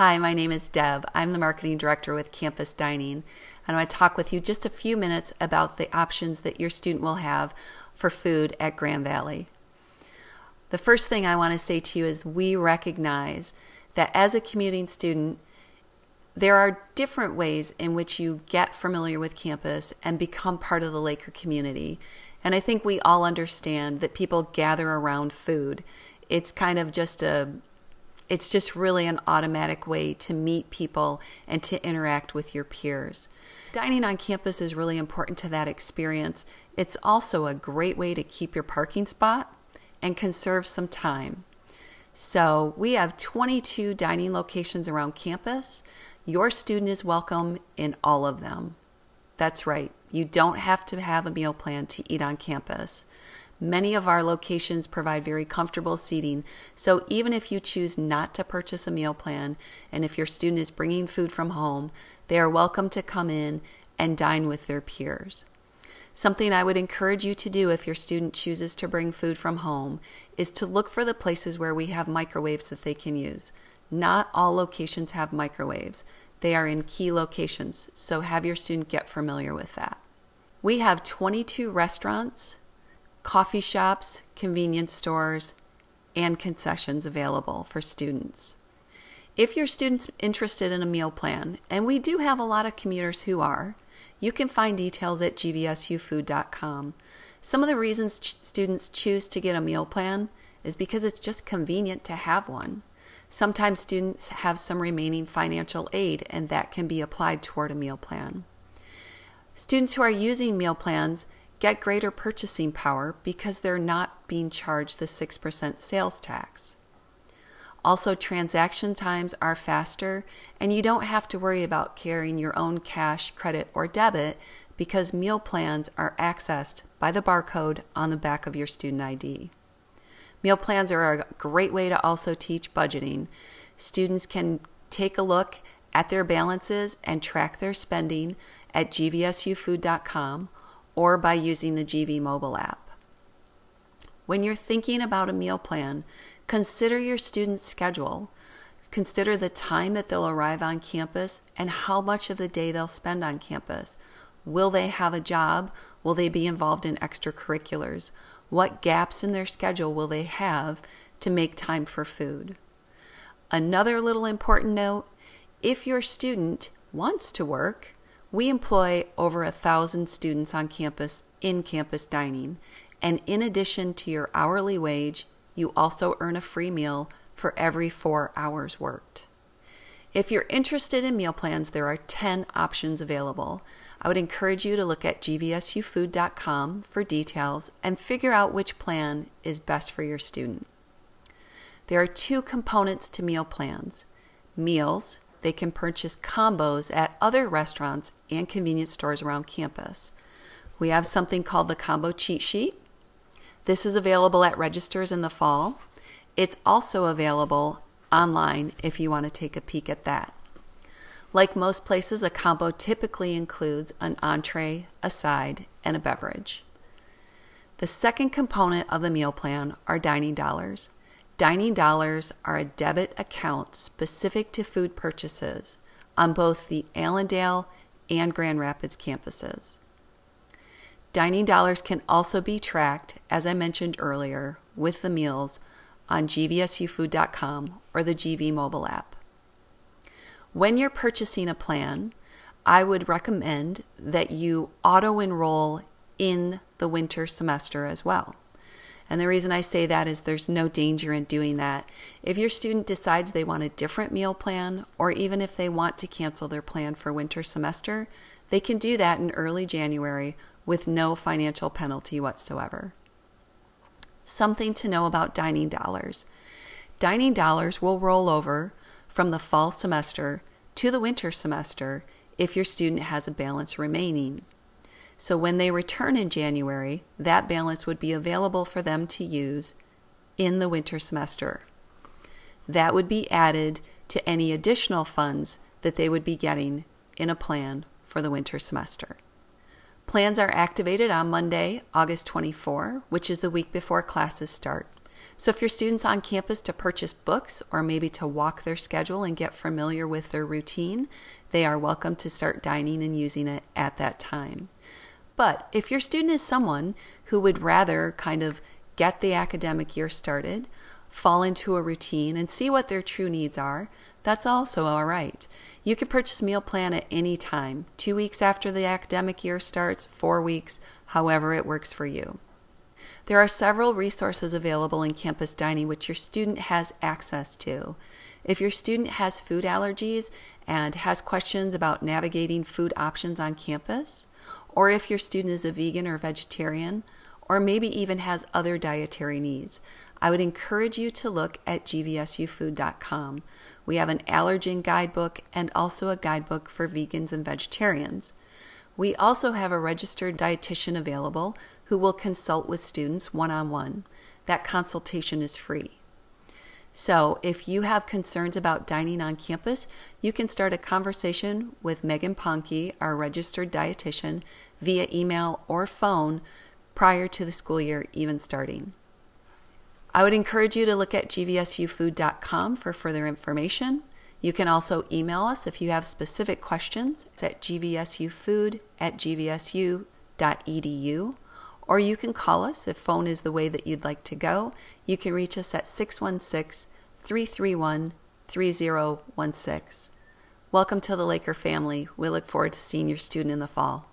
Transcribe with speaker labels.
Speaker 1: Hi, my name is Deb. I'm the marketing director with Campus Dining, and I want to talk with you just a few minutes about the options that your student will have for food at Grand Valley. The first thing I want to say to you is we recognize that as a commuting student, there are different ways in which you get familiar with campus and become part of the Laker community. And I think we all understand that people gather around food. It's kind of just a it's just really an automatic way to meet people and to interact with your peers. Dining on campus is really important to that experience. It's also a great way to keep your parking spot and conserve some time. So, we have 22 dining locations around campus. Your student is welcome in all of them. That's right, you don't have to have a meal plan to eat on campus. Many of our locations provide very comfortable seating, so even if you choose not to purchase a meal plan and if your student is bringing food from home, they are welcome to come in and dine with their peers. Something I would encourage you to do if your student chooses to bring food from home is to look for the places where we have microwaves that they can use. Not all locations have microwaves. They are in key locations, so have your student get familiar with that. We have 22 restaurants coffee shops, convenience stores, and concessions available for students. If your student's interested in a meal plan, and we do have a lot of commuters who are, you can find details at gvsufood.com. Some of the reasons ch- students choose to get a meal plan is because it's just convenient to have one. Sometimes students have some remaining financial aid, and that can be applied toward a meal plan. Students who are using meal plans get greater purchasing power because they're not being charged the 6% sales tax. Also, transaction times are faster, and you don't have to worry about carrying your own cash, credit, or debit because meal plans are accessed by the barcode on the back of your student ID. Meal plans are a great way to also teach budgeting. Students can take a look at their balances and track their spending at gvsufood.com or by using the GV mobile app. When you're thinking about a meal plan, consider your student's schedule. Consider the time that they'll arrive on campus and how much of the day they'll spend on campus. Will they have a job? Will they be involved in extracurriculars? What gaps in their schedule will they have to make time for food? Another little important note if your student wants to work, we employ over a thousand students on campus in campus dining, and in addition to your hourly wage, you also earn a free meal for every four hours worked. If you're interested in meal plans, there are 10 options available. I would encourage you to look at gvsufood.com for details and figure out which plan is best for your student. There are two components to meal plans meals they can purchase combos at other restaurants and convenience stores around campus. We have something called the Combo Cheat Sheet. This is available at registers in the fall. It's also available online if you want to take a peek at that. Like most places, a combo typically includes an entree, a side, and a beverage. The second component of the meal plan are dining dollars. Dining dollars are a debit account specific to food purchases on both the Allendale and Grand Rapids campuses. Dining dollars can also be tracked, as I mentioned earlier, with the meals on gvsufood.com or the GV mobile app. When you're purchasing a plan, I would recommend that you auto enroll in the winter semester as well. And the reason I say that is there's no danger in doing that. If your student decides they want a different meal plan, or even if they want to cancel their plan for winter semester, they can do that in early January with no financial penalty whatsoever. Something to know about dining dollars. Dining dollars will roll over from the fall semester to the winter semester if your student has a balance remaining. So when they return in January, that balance would be available for them to use in the winter semester. That would be added to any additional funds that they would be getting in a plan for the winter semester. Plans are activated on Monday, August 24, which is the week before classes start. So, if your student's on campus to purchase books or maybe to walk their schedule and get familiar with their routine, they are welcome to start dining and using it at that time. But if your student is someone who would rather kind of get the academic year started, fall into a routine, and see what their true needs are, that's also all right. You can purchase meal plan at any time, two weeks after the academic year starts, four weeks, however it works for you. There are several resources available in campus dining which your student has access to. If your student has food allergies and has questions about navigating food options on campus, or if your student is a vegan or vegetarian, or maybe even has other dietary needs, I would encourage you to look at gvsufood.com. We have an allergen guidebook and also a guidebook for vegans and vegetarians. We also have a registered dietitian available who will consult with students one on one. That consultation is free. So, if you have concerns about dining on campus, you can start a conversation with Megan Ponke, our registered dietitian, via email or phone prior to the school year even starting. I would encourage you to look at gvsufood.com for further information. You can also email us if you have specific questions. It's at gvsufood at gvsu.edu or you can call us if phone is the way that you'd like to go. You can reach us at 616 331 3016. Welcome to the Laker family. We look forward to seeing your student in the fall.